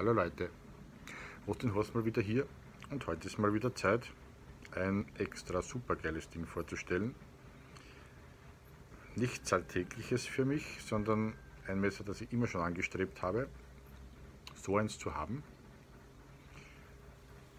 Hallo Leute, Austin Horst mal wieder hier und heute ist mal wieder Zeit, ein extra super geiles Ding vorzustellen. Nichts alltägliches für mich, sondern ein Messer, das ich immer schon angestrebt habe, so eins zu haben.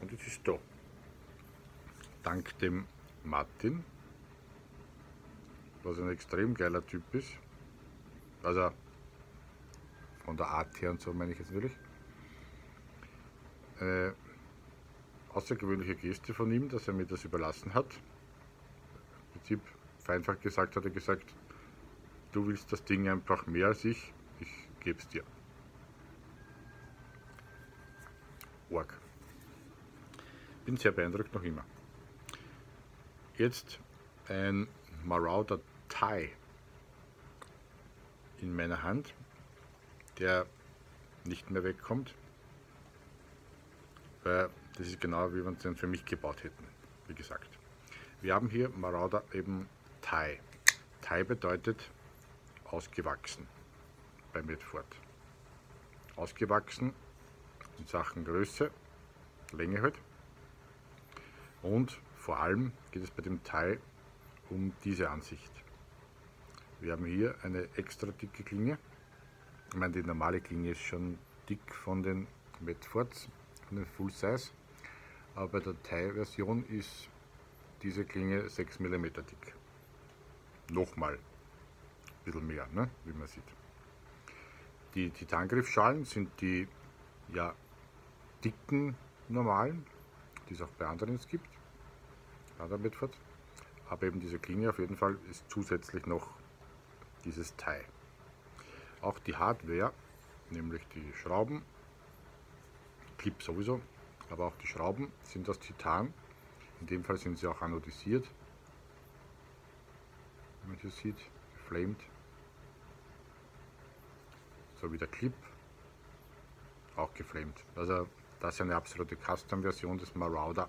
Und es ist da. Dank dem Martin, was ein extrem geiler Typ ist. Also von der Art her und so meine ich jetzt natürlich eine außergewöhnliche Geste von ihm, dass er mir das überlassen hat. Im Prinzip, vereinfacht gesagt, hat er gesagt, du willst das Ding einfach mehr als ich, ich gebe es dir. Org. Bin sehr beeindruckt noch immer. Jetzt ein Marauder Thai in meiner Hand, der nicht mehr wegkommt weil das ist genau wie wir es für mich gebaut hätten, wie gesagt. Wir haben hier Marauder eben Thai. Thai bedeutet ausgewachsen bei Medford. Ausgewachsen in Sachen Größe, Länge halt. Und vor allem geht es bei dem Thai um diese Ansicht. Wir haben hier eine extra dicke Klinge. Ich meine, die normale Klinge ist schon dick von den Medfords, eine Full Size, aber bei der Thai-Version ist diese Klinge 6 mm dick. Nochmal ein bisschen mehr, ne? wie man sieht. Die Titangriffschalen sind die ja, dicken normalen, die es auch bei anderen es gibt, Radar Medford. Aber eben diese Klinge auf jeden Fall ist zusätzlich noch dieses Thai. Auch die Hardware, nämlich die Schrauben Clip sowieso, aber auch die Schrauben sind aus Titan. In dem Fall sind sie auch anodisiert. Wie man hier sieht, geflamed. So wie der Clip, auch geflamed. Also das ist eine absolute Custom-Version des Marauder.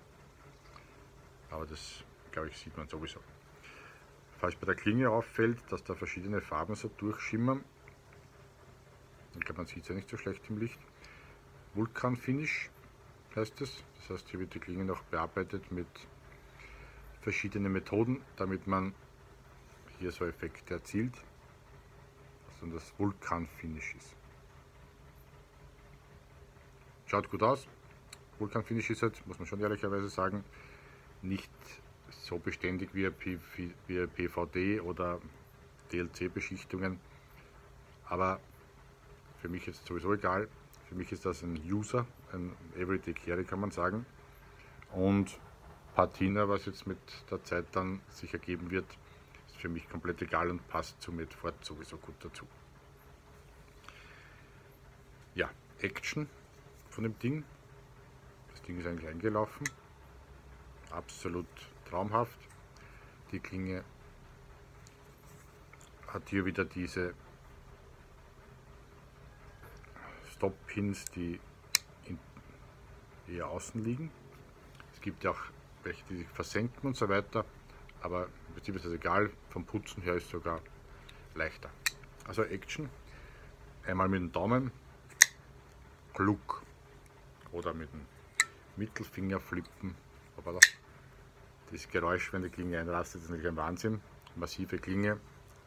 Aber das, glaube ich, sieht man sowieso. Falls bei der Klinge auffällt, dass da verschiedene Farben so durchschimmern, ich glaube, man sieht es ja nicht so schlecht im Licht, Vulkan Finish heißt es. Das heißt, hier wird die Klinge noch bearbeitet mit verschiedenen Methoden, damit man hier so Effekte erzielt. Also das Vulkan Finish ist. Schaut gut aus. Vulkan Finish ist halt, muss man schon ehrlicherweise sagen, nicht so beständig wie PVD oder DLC-Beschichtungen. Aber für mich ist sowieso egal. Für mich ist das ein User, ein Everyday Carry kann man sagen. Und Patina, was jetzt mit der Zeit dann sich ergeben wird, ist für mich komplett egal und passt zu Medford sowieso gut dazu. Ja, Action von dem Ding. Das Ding ist eigentlich eingelaufen. Absolut traumhaft. Die Klinge hat hier wieder diese Stop-Pins, die eher außen liegen. Es gibt ja auch welche, die sich versenken und so weiter, aber im Prinzip ist das egal, vom Putzen her ist es sogar leichter. Also Action, einmal mit dem Daumen, Look oder mit dem Mittelfinger flippen. Aber das Geräusch, wenn die Klinge einrastet, ist natürlich ein Wahnsinn. Massive Klinge,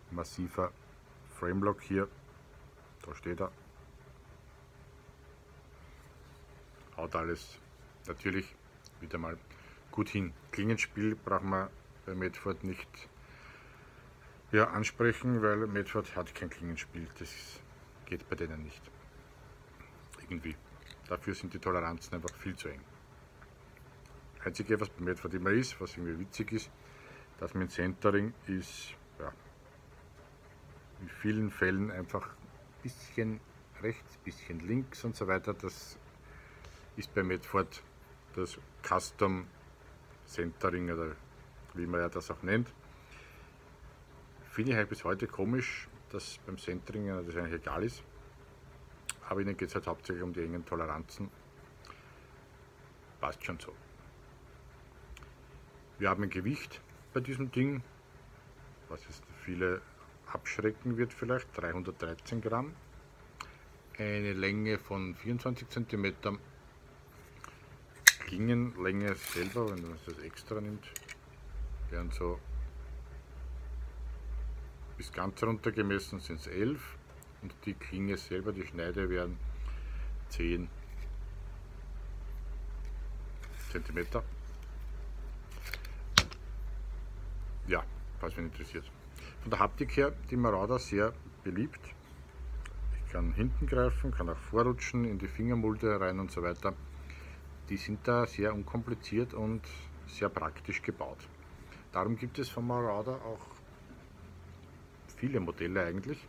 massiver Framelock hier, da steht er, haut alles natürlich wieder mal gut hin. Klingenspiel brauchen wir bei Medford nicht ja, ansprechen, weil Medford hat kein Klingenspiel. Das geht bei denen nicht. Irgendwie. Dafür sind die Toleranzen einfach viel zu eng. Einzige, was bei Medford immer ist, was irgendwie witzig ist, dass mit Centering ist, ja, in vielen Fällen einfach ein bisschen rechts, ein bisschen links und so weiter. Das ist bei Medford das Custom Centering oder wie man ja das auch nennt. Finde ich halt bis heute komisch, dass beim Centering das eigentlich egal ist. Aber ihnen geht es halt hauptsächlich um die engen Toleranzen. Passt schon so. Wir haben ein Gewicht bei diesem Ding, was jetzt viele abschrecken wird vielleicht, 313 Gramm. eine Länge von 24 cm. Klingenlänge selber, wenn man das extra nimmt, werden so bis ganz runter gemessen sind es 11 und die Klinge selber, die Schneide werden 10 cm. Ja, falls mich interessiert. Von der Haptik her, die Marauder sehr beliebt. Ich kann hinten greifen, kann auch vorrutschen, in die Fingermulde rein und so weiter. Die sind da sehr unkompliziert und sehr praktisch gebaut. Darum gibt es von Marauder auch viele Modelle eigentlich.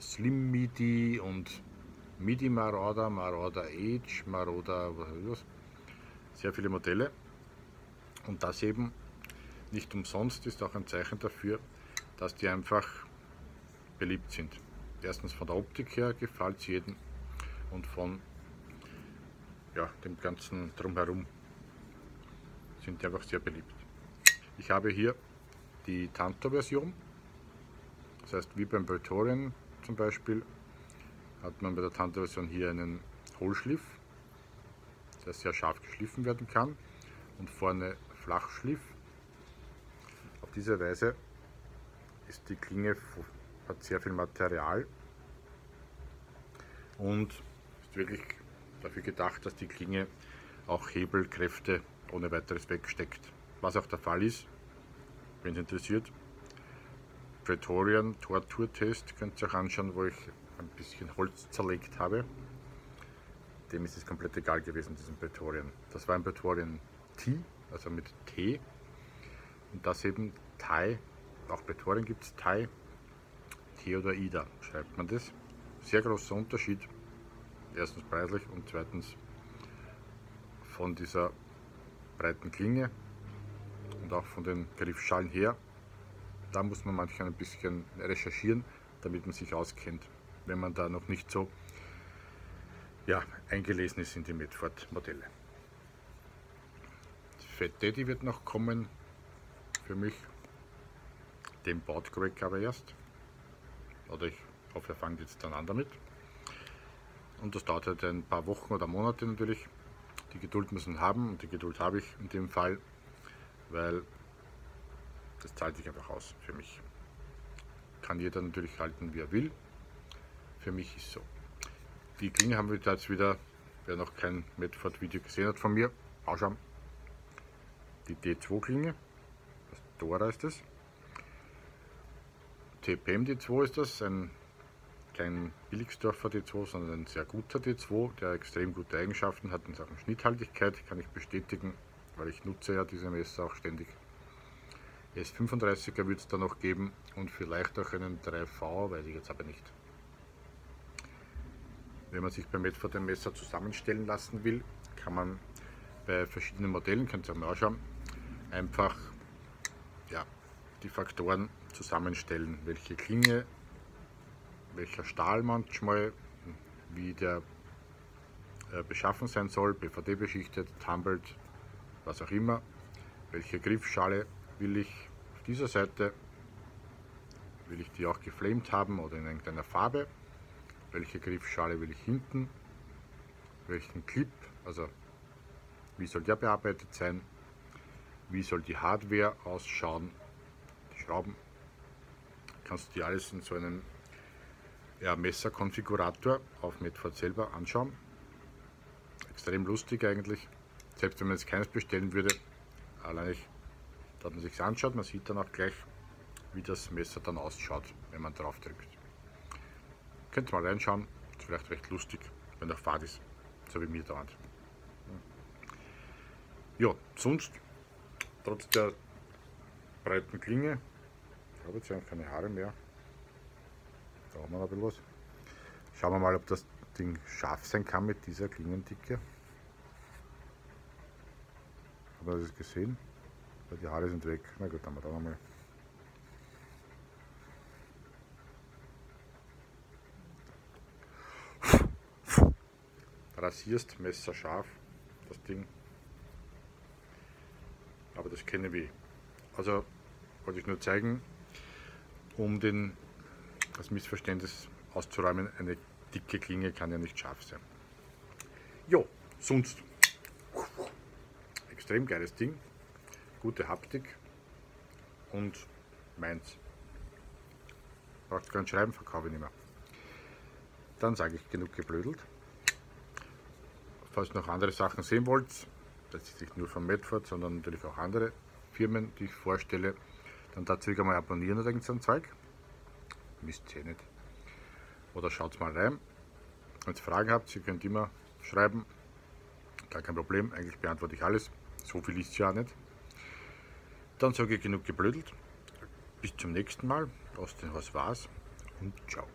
Slim MIDI und MIDI Marauder, Marauder Age, Marauder, was Sehr viele Modelle. Und das eben nicht umsonst ist auch ein Zeichen dafür, dass die einfach beliebt sind. Erstens von der Optik her gefällt es jedem und von ja, dem ganzen Drumherum sind die einfach sehr beliebt. Ich habe hier die Tanto-Version, das heißt wie beim Praetorian zum Beispiel hat man bei der Tanto-Version hier einen Hohlschliff, der sehr scharf geschliffen werden kann und vorne Flachschliff. Auf diese Weise ist die Klinge, hat sehr viel Material und ist wirklich dafür gedacht, dass die Klinge auch Hebelkräfte ohne weiteres wegsteckt. Was auch der Fall ist, wenn es interessiert. Praetorian Tortur-Test könnt ihr euch anschauen, wo ich ein bisschen Holz zerlegt habe. Dem ist es komplett egal gewesen, diesem Praetorian. Das war ein Praetorian T, also mit T. Und das eben Thai auch Toren gibt es Thai, T oder Ida, schreibt man das. Sehr großer Unterschied. Erstens preislich und zweitens von dieser breiten Klinge und auch von den Griffschalen her. Da muss man manchmal ein bisschen recherchieren, damit man sich auskennt, wenn man da noch nicht so ja, eingelesen ist in die Medford-Modelle. Fat Daddy wird noch kommen für mich den baut Greg aber erst. Oder ich hoffe, er fängt jetzt dann an damit. Und das dauert halt ein paar Wochen oder Monate natürlich. Die Geduld müssen haben und die Geduld habe ich in dem Fall, weil das zahlt sich einfach aus für mich. Kann jeder natürlich halten, wie er will. Für mich ist so. Die Klinge haben wir jetzt wieder, wer noch kein Medford-Video gesehen hat von mir, ausschauen. Die D2-Klinge, das Dora ist es. TPM D2 ist das, ein kein Billigsdorfer D2, sondern ein sehr guter D2, der extrem gute Eigenschaften hat in Sachen Schnitthaltigkeit, kann ich bestätigen, weil ich nutze ja diese Messer auch ständig. S35er wird es da noch geben und vielleicht auch einen 3V, weiß ich jetzt aber nicht. Wenn man sich beim Medford ein Messer zusammenstellen lassen will, kann man bei verschiedenen Modellen, könnt ihr mal anschauen, einfach ja, die Faktoren zusammenstellen, welche Klinge, welcher Stahl manchmal, wie der äh, beschaffen sein soll, BVD beschichtet, tumbled, was auch immer, welche Griffschale will ich auf dieser Seite, will ich die auch geflamed haben oder in irgendeiner Farbe, welche Griffschale will ich hinten, welchen Clip, also wie soll der bearbeitet sein, wie soll die Hardware ausschauen, die Schrauben. Kannst du dir alles in so einem ja, Messerkonfigurator auf Medford selber anschauen. Extrem lustig eigentlich. Selbst wenn man jetzt keines bestellen würde, allein dass man sich anschaut, man sieht dann auch gleich, wie das Messer dann ausschaut, wenn man drauf drückt. Könnt ihr mal reinschauen, ist vielleicht recht lustig, wenn der Fahrt ist, so wie mir dauernd. Ja, sonst, trotz der breiten Klinge, ich habe jetzt ja keine Haare mehr. Da haben wir noch ein bisschen was. Schauen wir mal, ob das Ding scharf sein kann mit dieser Klingendicke. Haben wir das gesehen? Die Haare sind weg. Na gut, dann haben wir da nochmal. Rasierst messerscharf das Ding. Aber das kennen wir. Also wollte ich nur zeigen, um den, das Missverständnis auszuräumen, eine dicke Klinge kann ja nicht scharf sein. Jo, sonst extrem geiles Ding, gute Haptik und meins. Braucht nicht schreiben, verkaufe ich nicht mehr. Dann sage ich genug geblödelt. Falls ihr noch andere Sachen sehen wollt, das ist nicht nur von Medford, sondern natürlich auch andere Firmen, die ich vorstelle, dann dazu mal abonnieren oder irgendein Zeug. Müsst ihr nicht. Oder schaut mal rein. Wenn ihr Fragen habt, ihr könnt immer schreiben. Gar kein Problem, eigentlich beantworte ich alles. So viel ist ja nicht. Dann sage ich genug geblödelt. Bis zum nächsten Mal. Aus dem was war's und ciao.